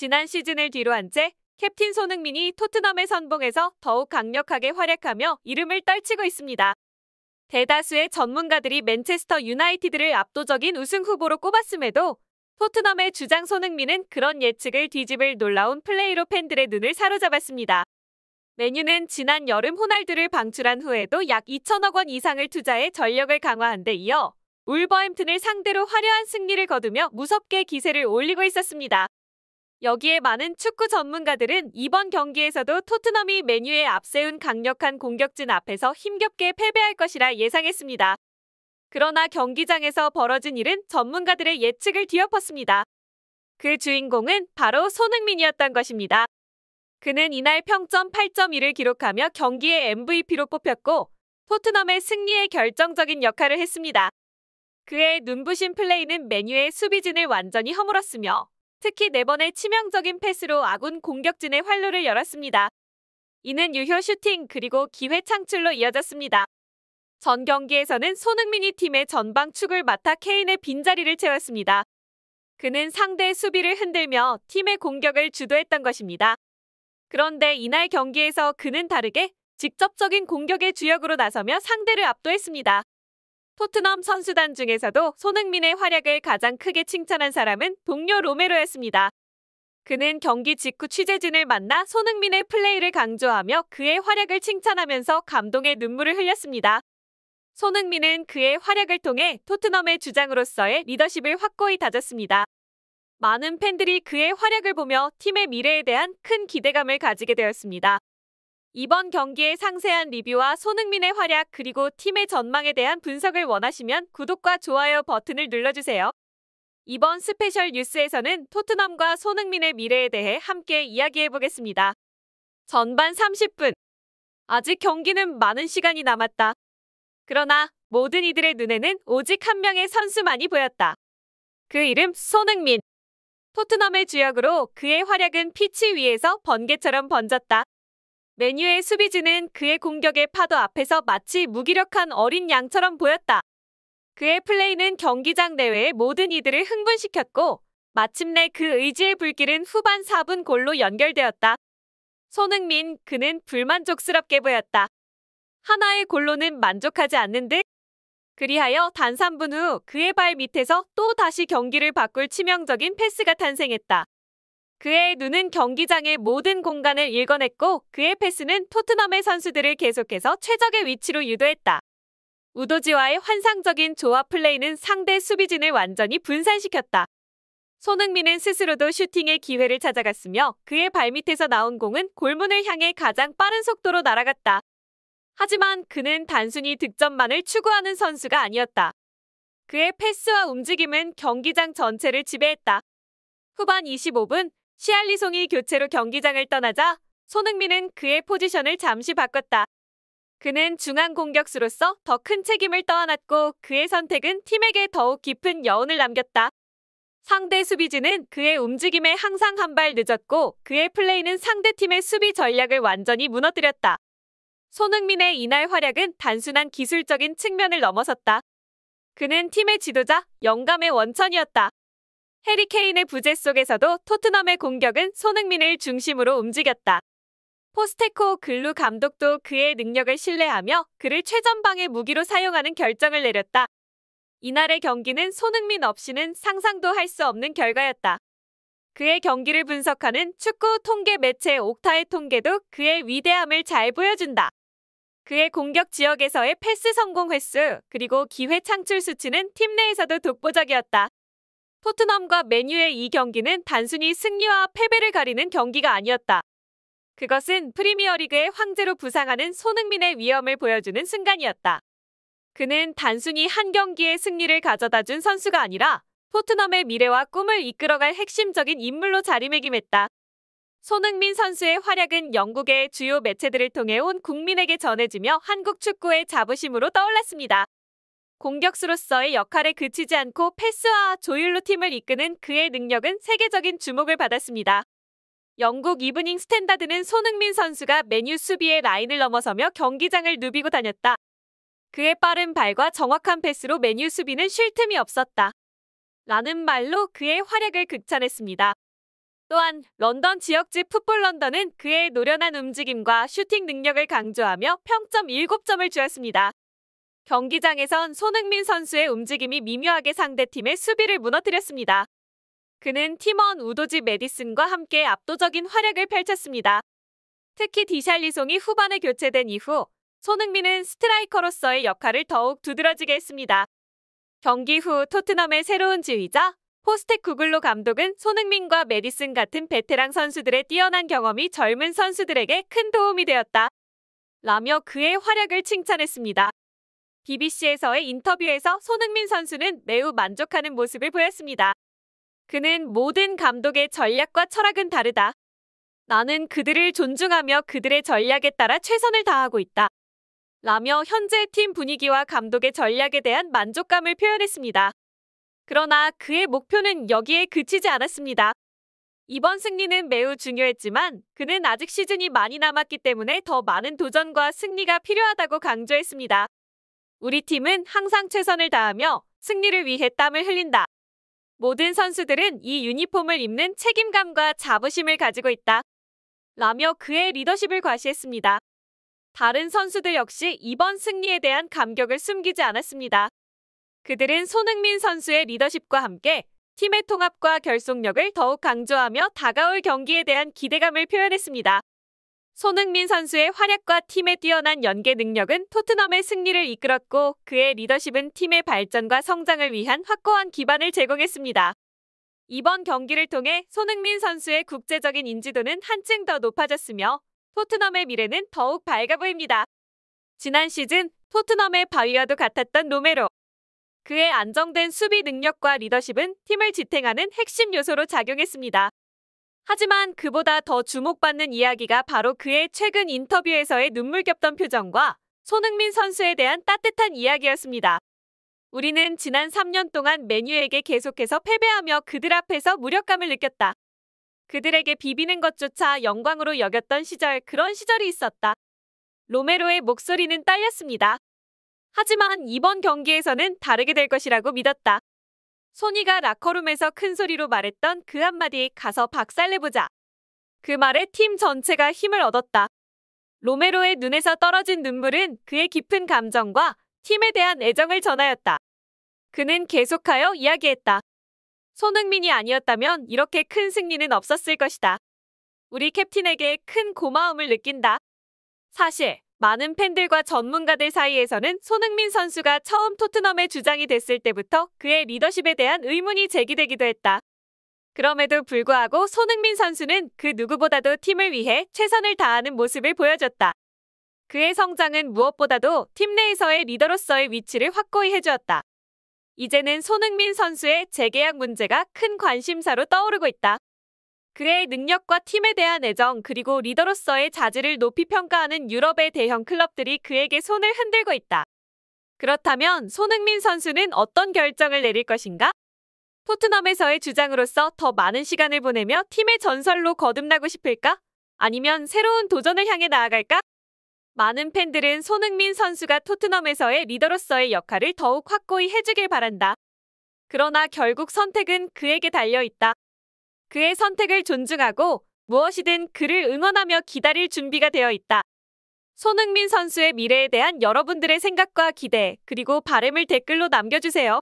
지난 시즌을 뒤로한 채 캡틴 손흥민이 토트넘의 선봉에서 더욱 강력하게 활약하며 이름을 떨치고 있습니다. 대다수의 전문가들이 맨체스터 유나이티드를 압도적인 우승 후보로 꼽았음에도 토트넘의 주장 손흥민은 그런 예측을 뒤집을 놀라운 플레이로 팬들의 눈을 사로잡았습니다. 맨유는 지난 여름 호날두를 방출한 후에도 약 2천억 원 이상을 투자해 전력을 강화한 데 이어 울버햄튼을 상대로 화려한 승리를 거두며 무섭게 기세를 올리고 있었습니다. 여기에 많은 축구 전문가들은 이번 경기에서도 토트넘이 메뉴에 앞세운 강력한 공격진 앞에서 힘겹게 패배할 것이라 예상했습니다. 그러나 경기장에서 벌어진 일은 전문가들의 예측을 뒤엎었습니다. 그 주인공은 바로 손흥민이었던 것입니다. 그는 이날 평점 8.1을 기록하며 경기의 MVP로 뽑혔고 토트넘의 승리에 결정적인 역할을 했습니다. 그의 눈부신 플레이는 메뉴의 수비진을 완전히 허물었으며 특히 4번의 치명적인 패스로 아군 공격진의 활로를 열었습니다. 이는 유효 슈팅 그리고 기회 창출로 이어졌습니다. 전 경기에서는 손흥민이 팀의 전방 축을 맡아 케인의 빈자리를 채웠습니다. 그는 상대 수비를 흔들며 팀의 공격을 주도했던 것입니다. 그런데 이날 경기에서 그는 다르게 직접적인 공격의 주역으로 나서며 상대를 압도했습니다. 토트넘 선수단 중에서도 손흥민의 활약을 가장 크게 칭찬한 사람은 동료 로메로였습니다. 그는 경기 직후 취재진을 만나 손흥민의 플레이를 강조하며 그의 활약을 칭찬하면서 감동의 눈물을 흘렸습니다. 손흥민은 그의 활약을 통해 토트넘의 주장으로서의 리더십을 확고히 다졌습니다. 많은 팬들이 그의 활약을 보며 팀의 미래에 대한 큰 기대감을 가지게 되었습니다. 이번 경기의 상세한 리뷰와 손흥민의 활약 그리고 팀의 전망에 대한 분석을 원하시면 구독과 좋아요 버튼을 눌러주세요. 이번 스페셜 뉴스에서는 토트넘과 손흥민의 미래에 대해 함께 이야기해보겠습니다. 전반 30분. 아직 경기는 많은 시간이 남았다. 그러나 모든 이들의 눈에는 오직 한 명의 선수만이 보였다. 그 이름 손흥민. 토트넘의 주역으로 그의 활약은 피치 위에서 번개처럼 번졌다. 메뉴의 수비진은 그의 공격의 파도 앞에서 마치 무기력한 어린 양처럼 보였다. 그의 플레이는 경기장 내외의 모든 이들을 흥분시켰고 마침내 그 의지의 불길은 후반 4분 골로 연결되었다. 손흥민, 그는 불만족스럽게 보였다. 하나의 골로는 만족하지 않는 듯 그리하여 단 3분 후 그의 발 밑에서 또 다시 경기를 바꿀 치명적인 패스가 탄생했다. 그의 눈은 경기장의 모든 공간을 읽어냈고 그의 패스는 토트넘의 선수들을 계속해서 최적의 위치로 유도했다. 우도지와의 환상적인 조합 플레이는 상대 수비진을 완전히 분산시켰다. 손흥민은 스스로도 슈팅의 기회를 찾아갔으며 그의 발밑에서 나온 공은 골문을 향해 가장 빠른 속도로 날아갔다. 하지만 그는 단순히 득점만을 추구하는 선수가 아니었다. 그의 패스와 움직임은 경기장 전체를 지배했다. 후반 25분 시알리송이 교체로 경기장을 떠나자 손흥민은 그의 포지션을 잠시 바꿨다. 그는 중앙 공격수로서 더 큰 책임을 떠안았고 그의 선택은 팀에게 더욱 깊은 여운을 남겼다. 상대 수비진은 그의 움직임에 항상 한 발 늦었고 그의 플레이는 상대팀의 수비 전략을 완전히 무너뜨렸다. 손흥민의 이날 활약은 단순한 기술적인 측면을 넘어섰다. 그는 팀의 지도자, 영감의 원천이었다. 해리 케인의 부재 속에서도 토트넘의 공격은 손흥민을 중심으로 움직였다. 포스테코 글루 감독도 그의 능력을 신뢰하며 그를 최전방의 무기로 사용하는 결정을 내렸다. 이날의 경기는 손흥민 없이는 상상도 할 수 없는 결과였다. 그의 경기를 분석하는 축구 통계 매체 옥타의 통계도 그의 위대함을 잘 보여준다. 그의 공격 지역에서의 패스 성공 횟수 그리고 기회 창출 수치는 팀 내에서도 독보적이었다. 토트넘과 메뉴의 이 경기는 단순히 승리와 패배를 가리는 경기가 아니었다. 그것은 프리미어리그의 황제로 부상하는 손흥민의 위험을 보여주는 순간이었다. 그는 단순히 한 경기의 승리를 가져다 준 선수가 아니라 토트넘의 미래와 꿈을 이끌어갈 핵심적인 인물로 자리매김했다. 손흥민 선수의 활약은 영국의 주요 매체들을 통해 온 국민에게 전해지며 한국 축구의 자부심으로 떠올랐습니다. 공격수로서의 역할에 그치지 않고 패스와 조율로 팀을 이끄는 그의 능력은 세계적인 주목을 받았습니다. 영국 이브닝 스탠다드는 손흥민 선수가 맨유 수비의 라인을 넘어서며 경기장을 누비고 다녔다. 그의 빠른 발과 정확한 패스로 맨유 수비는 쉴 틈이 없었다. 라는 말로 그의 활약을 극찬했습니다. 또한 런던 지역지 풋볼 런던은 그의 노련한 움직임과 슈팅 능력을 강조하며 평점 7점을 주었습니다. 경기장에선 손흥민 선수의 움직임이 미묘하게 상대팀의 수비를 무너뜨렸습니다. 그는 팀원 우도지 메디슨과 함께 압도적인 활약을 펼쳤습니다. 특히 히샬리송이 후반에 교체된 이후 손흥민은 스트라이커로서의 역할을 더욱 두드러지게 했습니다. 경기 후 토트넘의 새로운 지휘자 포스텍 구글로 감독은 손흥민과 메디슨 같은 베테랑 선수들의 뛰어난 경험이 젊은 선수들에게 큰 도움이 되었다. 라며 그의 활약을 칭찬했습니다. BBC에서의 인터뷰에서 손흥민 선수는 매우 만족하는 모습을 보였습니다. 그는 모든 감독의 전략과 철학은 다르다. 나는 그들을 존중하며 그들의 전략에 따라 최선을 다하고 있다. 라며 현재 팀 분위기와 감독의 전략에 대한 만족감을 표현했습니다. 그러나 그의 목표는 여기에 그치지 않았습니다. 이번 승리는 매우 중요했지만 그는 아직 시즌이 많이 남았기 때문에 더 많은 도전과 승리가 필요하다고 강조했습니다. 우리 팀은 항상 최선을 다하며 승리를 위해 땀을 흘린다. 모든 선수들은 이 유니폼을 입는 책임감과 자부심을 가지고 있다. 라며 그의 리더십을 과시했습니다. 다른 선수들 역시 이번 승리에 대한 감격을 숨기지 않았습니다. 그들은 손흥민 선수의 리더십과 함께 팀의 통합과 결속력을 더욱 강조하며 다가올 경기에 대한 기대감을 표현했습니다. 손흥민 선수의 활약과 팀의 뛰어난 연계 능력은 토트넘의 승리를 이끌었고 그의 리더십은 팀의 발전과 성장을 위한 확고한 기반을 제공했습니다. 이번 경기를 통해 손흥민 선수의 국제적인 인지도는 한층 더 높아졌으며 토트넘의 미래는 더욱 밝아 보입니다. 지난 시즌 토트넘의 바위와도 같았던 로메로. 그의 안정된 수비 능력과 리더십은 팀을 지탱하는 핵심 요소로 작용했습니다. 하지만 그보다 더 주목받는 이야기가 바로 그의 최근 인터뷰에서의 눈물겹던 표정과 손흥민 선수에 대한 따뜻한 이야기였습니다. 우리는 지난 3년 동안 메뉴에게 계속해서 패배하며 그들 앞에서 무력감을 느꼈다. 그들에게 비비는 것조차 영광으로 여겼던 시절 그런 시절이 있었다. 로메로의 목소리는 떨렸습니다. 하지만 이번 경기에서는 다르게 될 것이라고 믿었다. 소니가 라커룸에서 큰 소리로 말했던 그 한마디 가서 박살내보자. 그 말에 팀 전체가 힘을 얻었다. 로메로의 눈에서 떨어진 눈물은 그의 깊은 감정과 팀에 대한 애정을 전하였다. 그는 계속하여 이야기했다. 손흥민이 아니었다면 이렇게 큰 승리는 없었을 것이다. 우리 캡틴에게 큰 고마움을 느낀다. 사실 많은 팬들과 전문가들 사이에서는 손흥민 선수가 처음 토트넘의 주장이 됐을 때부터 그의 리더십에 대한 의문이 제기되기도 했다. 그럼에도 불구하고 손흥민 선수는 그 누구보다도 팀을 위해 최선을 다하는 모습을 보여줬다. 그의 성장은 무엇보다도 팀 내에서의 리더로서의 위치를 확고히 해주었다. 이제는 손흥민 선수의 재계약 문제가 큰 관심사로 떠오르고 있다. 그의 능력과 팀에 대한 애정 그리고 리더로서의 자질을 높이 평가하는 유럽의 대형 클럽들이 그에게 손을 흔들고 있다. 그렇다면 손흥민 선수는 어떤 결정을 내릴 것인가? 토트넘에서의 주장으로서 더 많은 시간을 보내며 팀의 전설로 거듭나고 싶을까? 아니면 새로운 도전을 향해 나아갈까? 많은 팬들은 손흥민 선수가 토트넘에서의 리더로서의 역할을 더욱 확고히 해주길 바란다. 그러나 결국 선택은 그에게 달려 있다. 그의 선택을 존중하고 무엇이든 그를 응원하며 기다릴 준비가 되어 있다. 손흥민 선수의 미래에 대한 여러분들의 생각과 기대, 그리고 바램을 댓글로 남겨주세요.